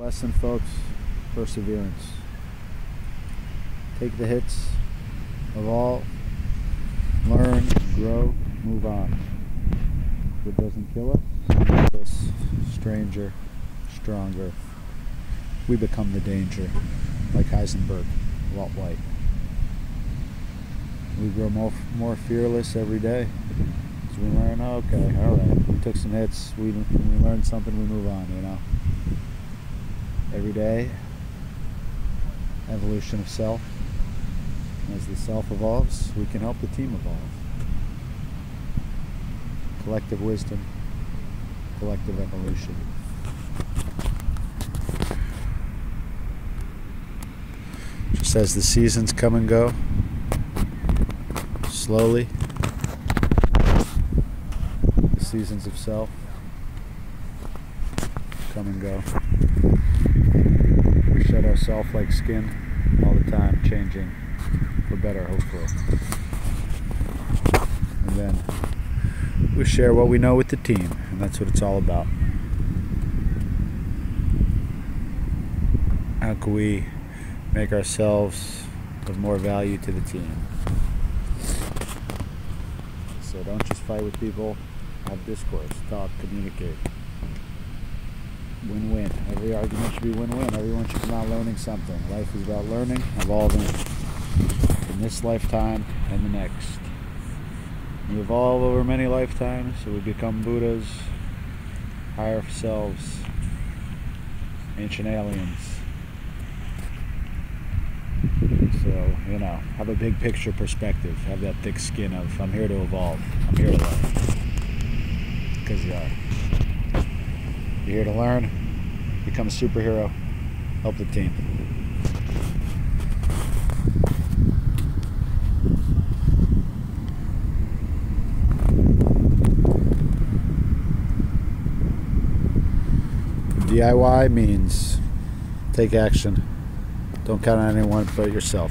Lesson, folks, perseverance. Take the hits, of all, learn, grow, move on. If it doesn't kill us, makes us stranger, stronger. We become the danger, like Heisenberg, Walt White. We grow more, more fearless every day. As we learn, okay, all right, we took some hits, we, we learned something, we move on, you know every day. Evolution of self. As the self evolves, we can help the team evolve. Collective wisdom, collective evolution. Just as the seasons come and go, slowly, the seasons of self come and go We shed our self-like skin all the time, changing for better, hopefully. And then we share what we know with the team, and that's what it's all about. How can we make ourselves of more value to the team? So don't just fight with people, have discourse, talk, communicate win-win. Every argument should be win-win. Everyone should come out learning something. Life is about learning, evolving in this lifetime and the next. We evolve over many lifetimes, so we become Buddhas, higher selves, ancient aliens. So, you know, have a big picture perspective. Have that thick skin of, I'm here to evolve. I'm here to learn. Because you uh, are. You're here to learn, become a superhero, help the team. DIY means take action. Don't count on anyone but yourself.